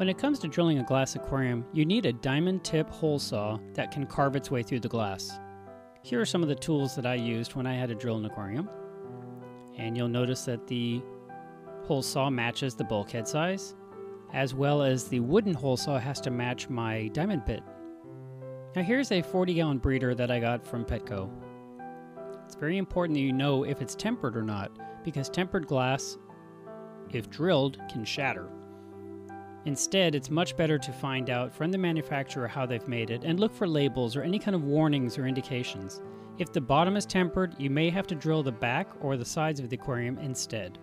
When it comes to drilling a glass aquarium, you need a diamond tip hole saw that can carve its way through the glass. Here are some of the tools that I used when I had to drill an aquarium. And you'll notice that the hole saw matches the bulkhead size, as well as the wooden hole saw has to match my diamond bit. Now here's a 40 gallon breeder that I got from Petco. It's very important that you know if it's tempered or not, because tempered glass, if drilled, can shatter. Instead, it's much better to find out from the manufacturer how they've made it and look for labels or any kind of warnings or indications. If the bottom is tempered, you may have to drill the back or the sides of the aquarium instead.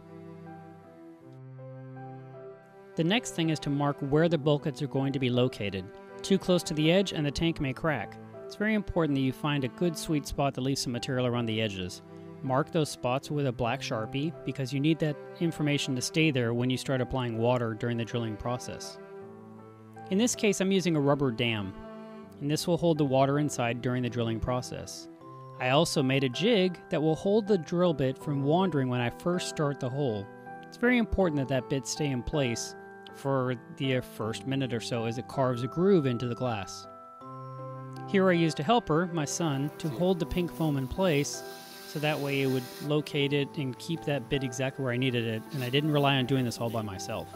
The next thing is to mark where the bulkheads are going to be located. Too close to the edge and the tank may crack. It's very important that you find a good sweet spot that leaves some material around the edges. Mark those spots with a black sharpie because you need that information to stay there when you start applying water during the drilling process. In this case, I'm using a rubber dam, and this will hold the water inside during the drilling process. I also made a jig that will hold the drill bit from wandering when I first start the hole. It's very important that that bit stay in place for the uh, first minute or so as it carves a groove into the glass. Here I used a helper, my son, to hold the pink foam in place so that way it would locate it and keep that bit exactly where I needed it, and I didn't rely on doing this all by myself.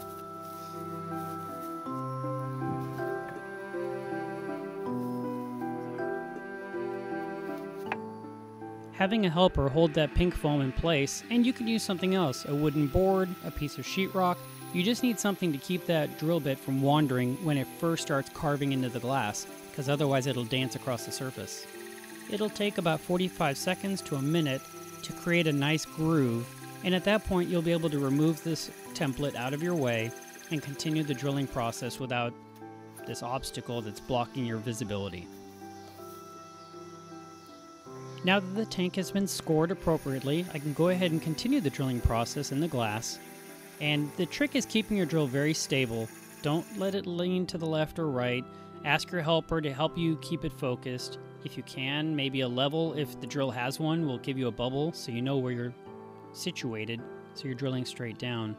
Having a helper hold that pink foam in place, and you can use something else, a wooden board, a piece of sheetrock, you just need something to keep that drill bit from wandering when it first starts carving into the glass, because otherwise it'll dance across the surface. It'll take about 45 seconds to a minute to create a nice groove, and at that point you'll be able to remove this template out of your way and continue the drilling process without this obstacle that's blocking your visibility. Now that the tank has been scored appropriately, I can go ahead and continue the drilling process in the glass. And the trick is keeping your drill very stable. Don't let it lean to the left or right. Ask your helper to help you keep it focused if you can. Maybe a level, if the drill has one, will give you a bubble so you know where you're situated, so you're drilling straight down.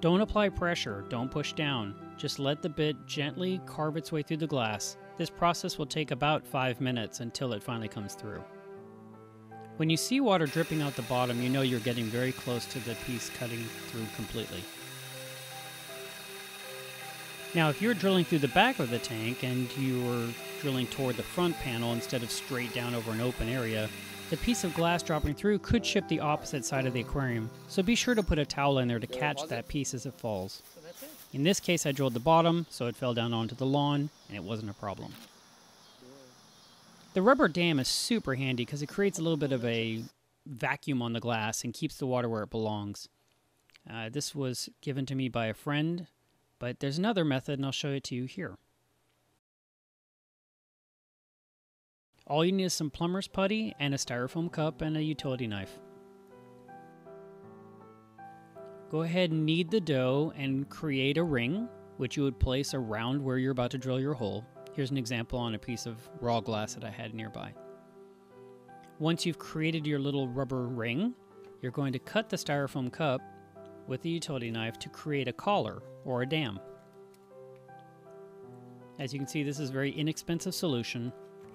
Don't apply pressure, don't push down. Just let the bit gently carve its way through the glass. This process will take about 5 minutes until it finally comes through. When you see water dripping out the bottom, you know you're getting very close to the piece cutting through completely. Now, if you're drilling through the back of the tank and you're drilling toward the front panel instead of straight down over an open area, the piece of glass dropping through could chip the opposite side of the aquarium, so be sure to put a towel in there to catch that piece as it falls. In this case, I drilled the bottom, so it fell down onto the lawn, and it wasn't a problem. The rubber dam is super handy because it creates a little bit of a vacuum on the glass and keeps the water where it belongs. Uh, this was given to me by a friend but there's another method, and I'll show it to you here. All you need is some plumber's putty and a styrofoam cup and a utility knife. Go ahead and knead the dough and create a ring, which you would place around where you're about to drill your hole. Here's an example on a piece of raw glass that I had nearby. Once you've created your little rubber ring, you're going to cut the styrofoam cup with a utility knife to create a collar or a dam. As you can see, this is a very inexpensive solution,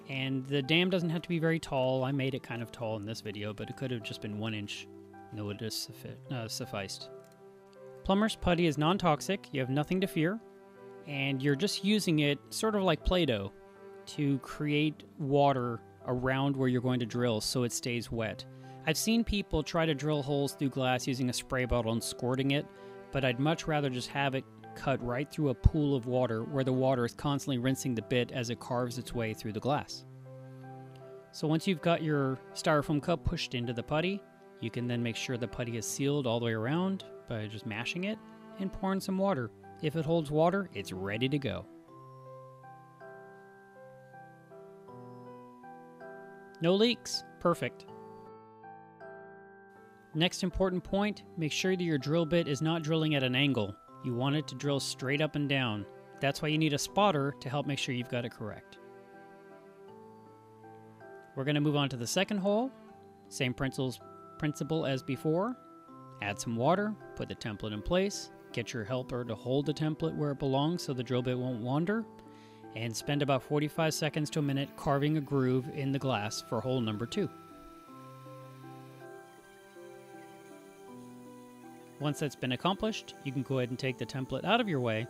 and the dam doesn't have to be very tall. I made it kind of tall in this video, but it could have just been one inch, and it would have suffi uh, sufficed. Plumber's putty is non-toxic, you have nothing to fear, and you're just using it sort of like Play-Doh to create water around where you're going to drill so it stays wet. I've seen people try to drill holes through glass using a spray bottle and squirting it, but I'd much rather just have it cut right through a pool of water where the water is constantly rinsing the bit as it carves its way through the glass. So once you've got your styrofoam cup pushed into the putty, you can then make sure the putty is sealed all the way around by just mashing it and pouring some water. If it holds water, it's ready to go. No leaks. Perfect. Next important point, make sure that your drill bit is not drilling at an angle. You want it to drill straight up and down. That's why you need a spotter to help make sure you've got it correct. We're going to move on to the second hole. Same principles, principle as before. Add some water, put the template in place, get your helper to hold the template where it belongs so the drill bit won't wander, and spend about 45 seconds to a minute carving a groove in the glass for hole number two. Once that's been accomplished, you can go ahead and take the template out of your way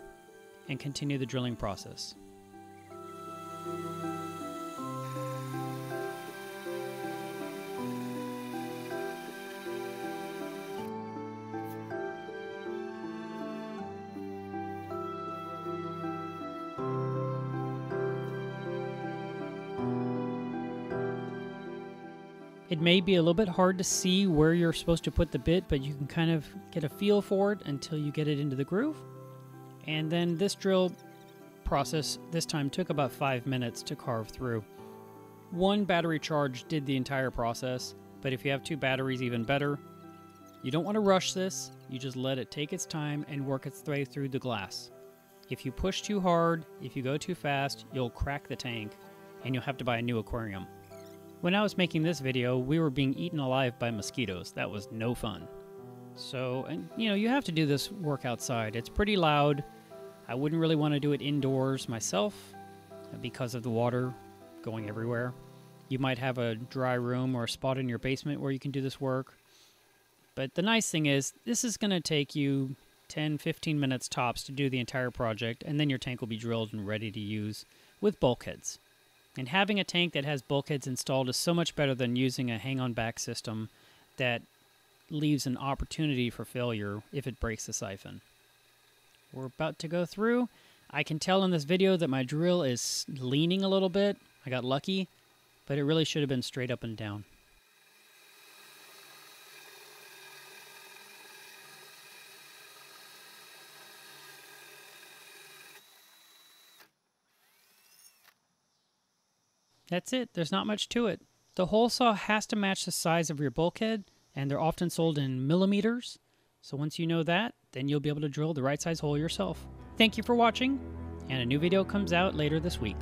and continue the drilling process. It may be a little bit hard to see where you're supposed to put the bit, but you can kind of get a feel for it until you get it into the groove. And then this drill process this time took about five minutes to carve through. One battery charge did the entire process, but if you have two batteries, even better. You don't want to rush this, you just let it take its time and work its way through the glass. If you push too hard, if you go too fast, you'll crack the tank and you'll have to buy a new aquarium. When I was making this video, we were being eaten alive by mosquitoes. That was no fun. So, and you know, you have to do this work outside. It's pretty loud. I wouldn't really want to do it indoors myself uh, because of the water going everywhere. You might have a dry room or a spot in your basement where you can do this work. But the nice thing is, this is going to take you 10 15 minutes tops to do the entire project, and then your tank will be drilled and ready to use with bulkheads. And having a tank that has bulkheads installed is so much better than using a hang on back system that leaves an opportunity for failure if it breaks the siphon. We're about to go through. I can tell in this video that my drill is leaning a little bit. I got lucky, but it really should have been straight up and down. That's it. There's not much to it. The hole saw has to match the size of your bulkhead, and they're often sold in millimeters. So once you know that, then you'll be able to drill the right size hole yourself. Thank you for watching, and a new video comes out later this week.